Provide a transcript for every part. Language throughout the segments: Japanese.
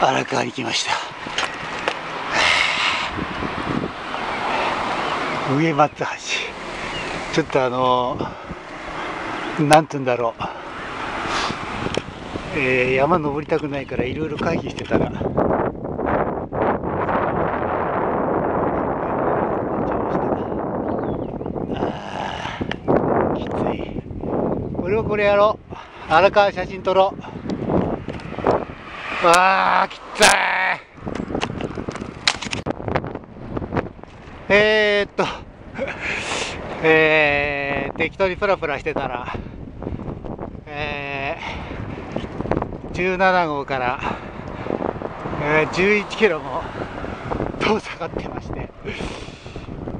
荒川に来ました。上松橋。ちょっとあのなんて言うんだろう、えー、山登りたくないからいろいろ回避してたら。きつい。これをこれやろう。荒川写真撮ろう。わあきついえー、っと。えー、適当にプラプラしてたら。えー、17号から、えー、11キロも遠ざかってまして。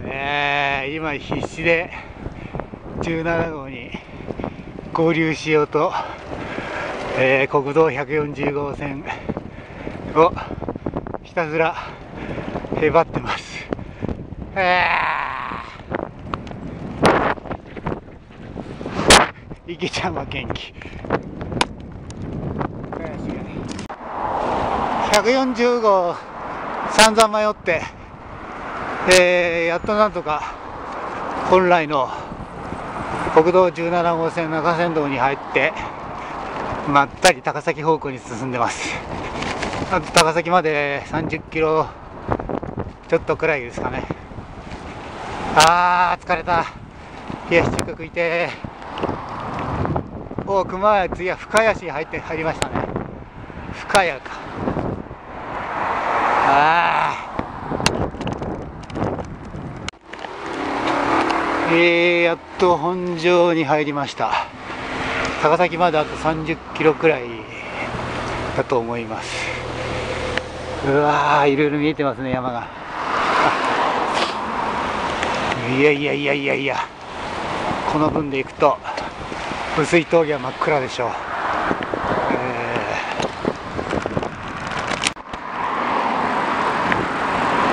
えー、今必死で17号に合流しようと、えー、国道140号線をひたすらへばってます。えー、池ちゃんは元気。140号散々迷って、えー、やっとなんとか本来の国道17号線中山道に入ってまったり高崎方向に進んでます。あと高崎まで30キロちょっとくらいですかね。あー疲れた。冷やし中華食いてお熊谷次は深谷市に入って入りましたね。深谷か。ああえー、やっと本庄に入りました。高崎まであと30キロくらいだと思います。うわーいろいろ見えてますね山が。いやいやいやいやいや。この分でいくと薄い峠は真っ暗でしょう、え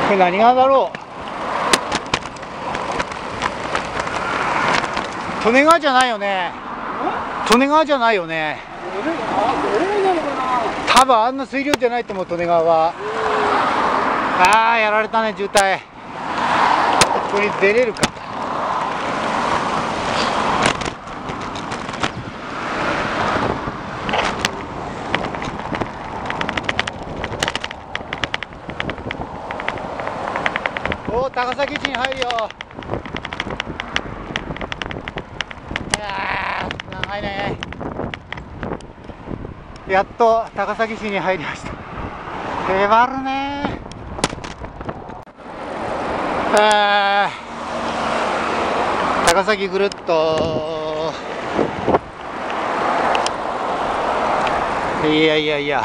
ー、これ何がだろう？利根川じゃないよね。利根川じゃないよね。多分あんな水量じゃないと思う利根川は。ああやられたね渋滞。これ出れるか。おお高崎市に入るよ。いねやっと高崎市に入りました。へばるねあ高崎ぐるっと。いやいやいや。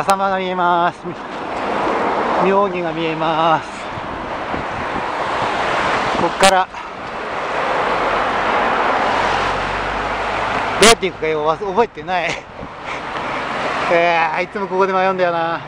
浅間が見えます。妙義が見えます。ここから。どうやって行くかよ覚えてない。えー、いつもここで迷うんだよな。